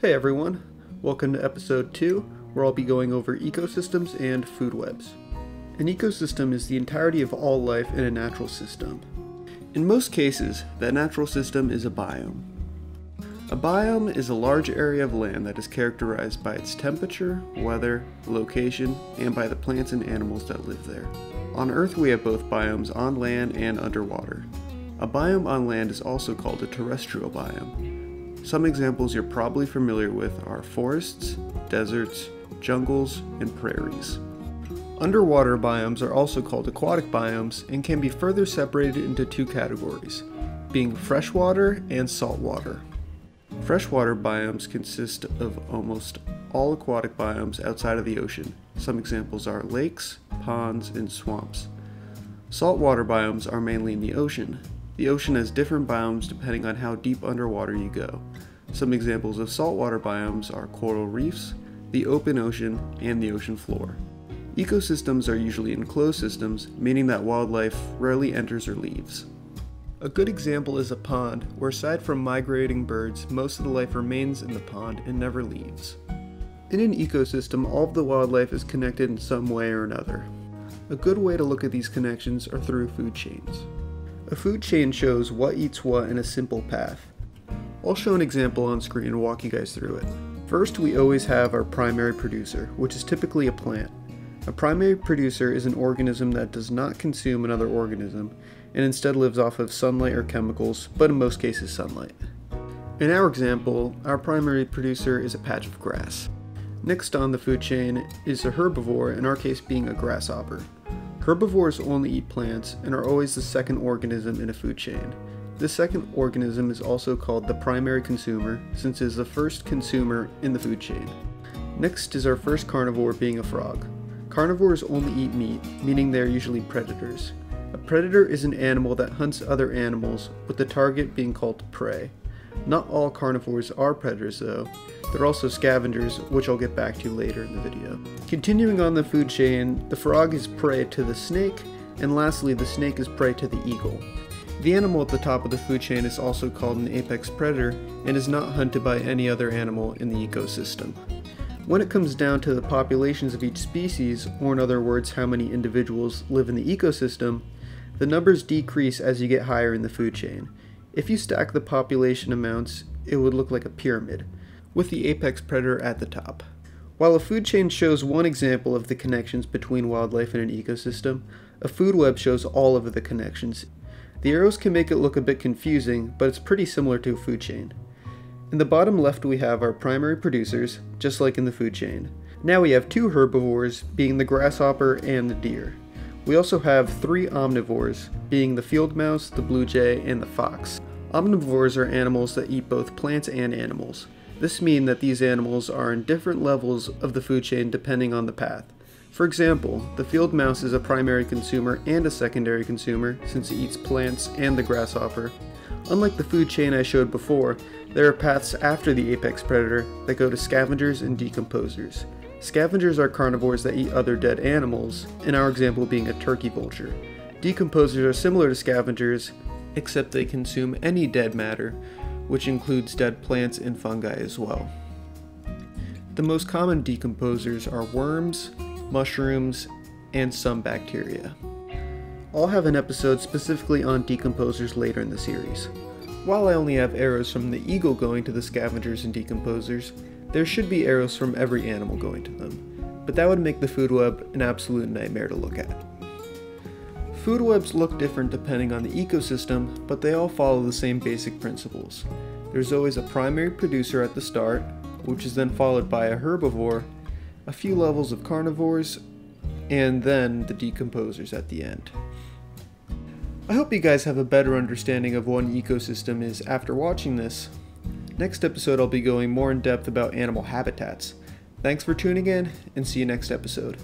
Hey everyone, welcome to episode 2, where I'll be going over ecosystems and food webs. An ecosystem is the entirety of all life in a natural system. In most cases, that natural system is a biome. A biome is a large area of land that is characterized by its temperature, weather, location, and by the plants and animals that live there. On Earth, we have both biomes on land and underwater. A biome on land is also called a terrestrial biome. Some examples you're probably familiar with are forests, deserts, jungles, and prairies. Underwater biomes are also called aquatic biomes and can be further separated into two categories, being freshwater and saltwater. Freshwater biomes consist of almost all aquatic biomes outside of the ocean. Some examples are lakes, ponds, and swamps. Saltwater biomes are mainly in the ocean, the ocean has different biomes depending on how deep underwater you go. Some examples of saltwater biomes are coral reefs, the open ocean, and the ocean floor. Ecosystems are usually enclosed systems, meaning that wildlife rarely enters or leaves. A good example is a pond, where aside from migrating birds, most of the life remains in the pond and never leaves. In an ecosystem, all of the wildlife is connected in some way or another. A good way to look at these connections are through food chains. A food chain shows what eats what in a simple path. I'll show an example on screen and walk you guys through it. First, we always have our primary producer, which is typically a plant. A primary producer is an organism that does not consume another organism and instead lives off of sunlight or chemicals, but in most cases sunlight. In our example, our primary producer is a patch of grass. Next on the food chain is a herbivore, in our case being a grasshopper. Herbivores only eat plants and are always the second organism in a food chain. This second organism is also called the primary consumer since it is the first consumer in the food chain. Next is our first carnivore being a frog. Carnivores only eat meat, meaning they are usually predators. A predator is an animal that hunts other animals, with the target being called prey. Not all carnivores are predators though, they're also scavengers, which I'll get back to later in the video. Continuing on the food chain, the frog is prey to the snake, and lastly, the snake is prey to the eagle. The animal at the top of the food chain is also called an apex predator and is not hunted by any other animal in the ecosystem. When it comes down to the populations of each species, or in other words, how many individuals live in the ecosystem, the numbers decrease as you get higher in the food chain. If you stack the population amounts, it would look like a pyramid with the apex predator at the top. While a food chain shows one example of the connections between wildlife and an ecosystem, a food web shows all of the connections. The arrows can make it look a bit confusing, but it's pretty similar to a food chain. In the bottom left we have our primary producers, just like in the food chain. Now we have two herbivores, being the grasshopper and the deer. We also have three omnivores, being the field mouse, the blue jay, and the fox. Omnivores are animals that eat both plants and animals. This means that these animals are in different levels of the food chain depending on the path. For example, the field mouse is a primary consumer and a secondary consumer since it eats plants and the grasshopper. Unlike the food chain I showed before, there are paths after the apex predator that go to scavengers and decomposers. Scavengers are carnivores that eat other dead animals, in our example being a turkey vulture. Decomposers are similar to scavengers, except they consume any dead matter, which includes dead plants and fungi as well. The most common decomposers are worms, mushrooms, and some bacteria. I'll have an episode specifically on decomposers later in the series. While I only have arrows from the eagle going to the scavengers and decomposers, there should be arrows from every animal going to them, but that would make the food web an absolute nightmare to look at. Food webs look different depending on the ecosystem, but they all follow the same basic principles. There's always a primary producer at the start, which is then followed by a herbivore, a few levels of carnivores, and then the decomposers at the end. I hope you guys have a better understanding of what an ecosystem is after watching this. Next episode I'll be going more in depth about animal habitats. Thanks for tuning in, and see you next episode.